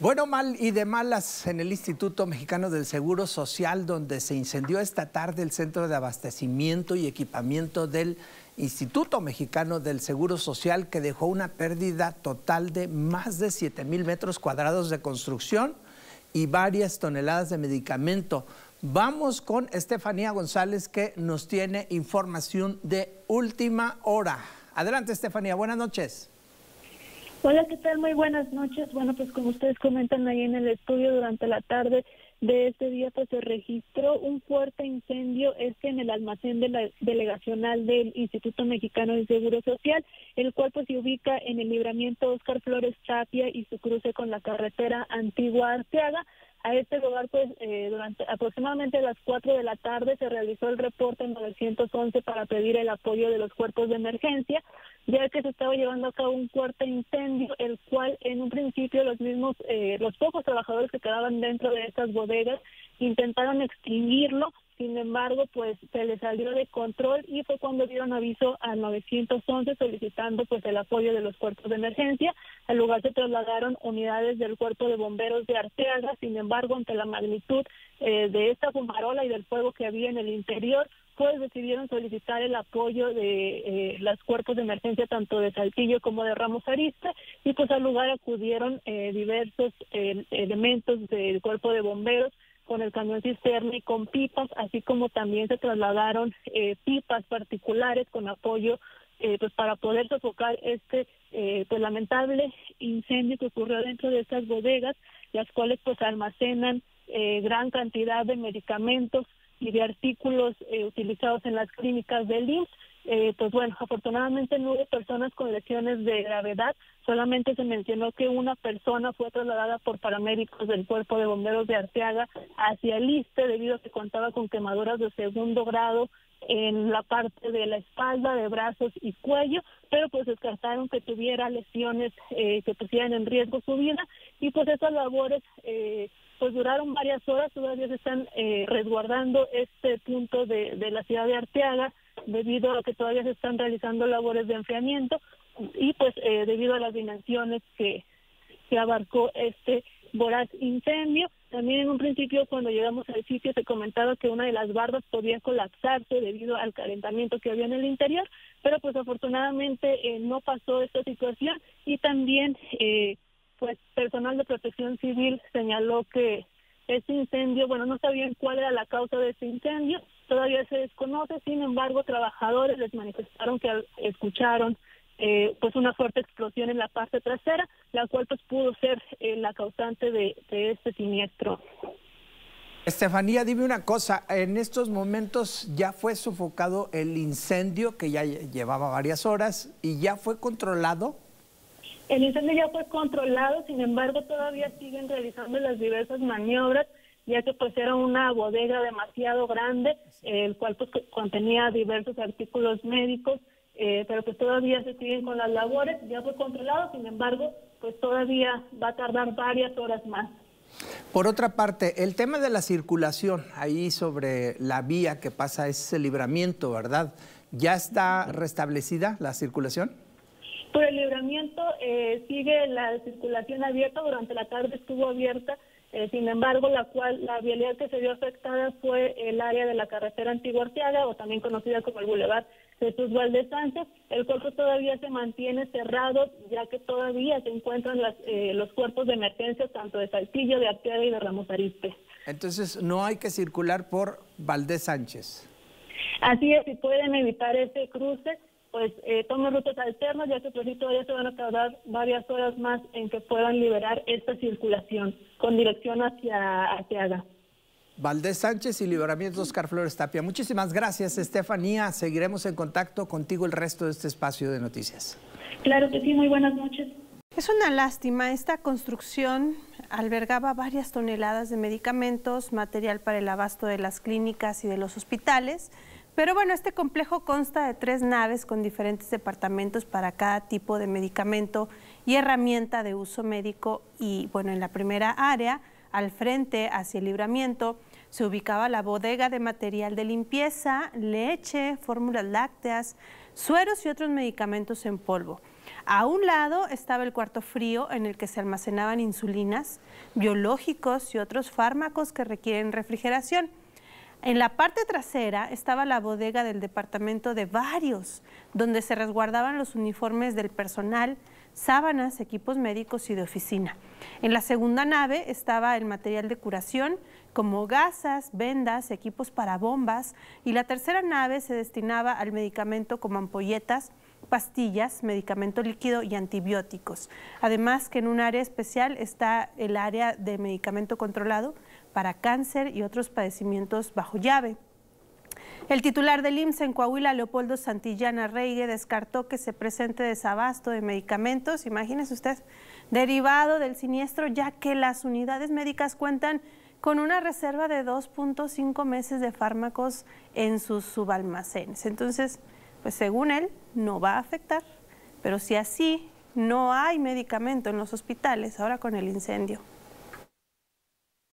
Bueno, mal y de malas en el Instituto Mexicano del Seguro Social, donde se incendió esta tarde el centro de abastecimiento y equipamiento del Instituto Mexicano del Seguro Social, que dejó una pérdida total de más de 7 mil metros cuadrados de construcción y varias toneladas de medicamento. Vamos con Estefanía González, que nos tiene información de última hora. Adelante, Estefanía, buenas noches. Hola, ¿qué tal? Muy buenas noches. Bueno, pues como ustedes comentan ahí en el estudio durante la tarde de este día, pues se registró un fuerte incendio este en el almacén de la delegacional del Instituto Mexicano de Seguro Social, el cual pues se ubica en el libramiento Oscar Flores Tapia y su cruce con la carretera Antigua Arteaga. A este lugar, pues, eh, durante aproximadamente las 4 de la tarde se realizó el reporte en 911 para pedir el apoyo de los cuerpos de emergencia, ya que se estaba llevando a cabo un fuerte incendio, el cual en un principio los mismos, eh, los pocos trabajadores que quedaban dentro de estas bodegas intentaron extinguirlo, sin embargo, pues se les salió de control y fue cuando dieron aviso al 911 solicitando pues el apoyo de los cuerpos de emergencia. Al lugar se trasladaron unidades del cuerpo de bomberos de Arteaga, sin embargo, ante la magnitud eh, de esta fumarola y del fuego que había en el interior, pues decidieron solicitar el apoyo de eh, los cuerpos de emergencia tanto de Saltillo como de Ramos Arista y pues al lugar acudieron eh, diversos elementos del cuerpo de bomberos con el camión cisterna y con pipas, así como también se trasladaron eh, pipas particulares con apoyo eh, pues para poder sofocar este eh, pues lamentable incendio que ocurrió dentro de estas bodegas, las cuales pues almacenan gran cantidad de medicamentos y de artículos utilizados en las clínicas del IMSS eh, pues bueno, afortunadamente no hubo personas con lesiones de gravedad, solamente se mencionó que una persona fue trasladada por paramédicos del Cuerpo de Bomberos de Arteaga hacia el ISTE debido a que contaba con quemaduras de segundo grado en la parte de la espalda, de brazos y cuello, pero pues descartaron que tuviera lesiones eh, que pusieran en riesgo su vida y pues esas labores eh, pues duraron varias horas, todavía se están eh, resguardando este punto de, de la ciudad de Arteaga, debido a que todavía se están realizando labores de enfriamiento y pues eh, debido a las dimensiones que, que abarcó este voraz incendio. También en un principio cuando llegamos al sitio se comentaba que una de las bardas podía colapsarse debido al calentamiento que había en el interior, pero pues afortunadamente eh, no pasó esta situación y también eh, pues personal de protección civil señaló que este incendio, bueno, no sabían cuál era la causa de este incendio, todavía se desconoce, sin embargo, trabajadores les manifestaron que escucharon eh, pues una fuerte explosión en la parte trasera, la cual pues pudo ser eh, la causante de, este siniestro. Estefanía, dime una cosa, en estos momentos ya fue sofocado el incendio que ya llevaba varias horas y ya fue controlado. El incendio ya fue controlado, sin embargo todavía siguen realizando las diversas maniobras ya que pues era una bodega demasiado grande, el cual pues contenía diversos artículos médicos, eh, pero pues todavía se siguen con las labores, ya fue controlado, sin embargo, pues todavía va a tardar varias horas más. Por otra parte, el tema de la circulación ahí sobre la vía que pasa ese libramiento, ¿verdad? ¿Ya está restablecida la circulación? Por el libramiento eh, sigue la circulación abierta, durante la tarde estuvo abierta eh, sin embargo, la cual la vialidad que se vio afectada fue el área de la carretera Antigua Arteaga, o también conocida como el Boulevard Jesús Valdez Sánchez, el cuerpo todavía se mantiene cerrado, ya que todavía se encuentran las, eh, los cuerpos de emergencia tanto de Saltillo, de Arteaga y de Ramos Arispe. Entonces, no hay que circular por Valdez Sánchez. Así es, si pueden evitar ese cruce, pues eh, tomen rutas alternas, ya que pues todavía se van a tardar varias horas más en que puedan liberar esta circulación con dirección hacia Arteaga. Valdés Sánchez y Liberamiento Oscar Flores Tapia. Muchísimas gracias, Estefanía. Seguiremos en contacto contigo el resto de este espacio de noticias. Claro que sí, muy buenas noches. Es una lástima, esta construcción albergaba varias toneladas de medicamentos, material para el abasto de las clínicas y de los hospitales, pero bueno, este complejo consta de tres naves con diferentes departamentos para cada tipo de medicamento y herramienta de uso médico. Y bueno, en la primera área, al frente hacia el libramiento, se ubicaba la bodega de material de limpieza, leche, fórmulas lácteas, sueros y otros medicamentos en polvo. A un lado estaba el cuarto frío en el que se almacenaban insulinas, biológicos y otros fármacos que requieren refrigeración. En la parte trasera estaba la bodega del departamento de varios, donde se resguardaban los uniformes del personal, sábanas, equipos médicos y de oficina. En la segunda nave estaba el material de curación, como gasas, vendas, equipos para bombas, y la tercera nave se destinaba al medicamento como ampolletas, pastillas, medicamento líquido y antibióticos. Además que en un área especial está el área de medicamento controlado, para cáncer y otros padecimientos bajo llave. El titular del IMSS en Coahuila, Leopoldo Santillana Reygue, descartó que se presente desabasto de medicamentos, imagínese usted, derivado del siniestro, ya que las unidades médicas cuentan con una reserva de 2.5 meses de fármacos en sus subalmacenes. Entonces, pues según él, no va a afectar, pero si así no hay medicamento en los hospitales ahora con el incendio.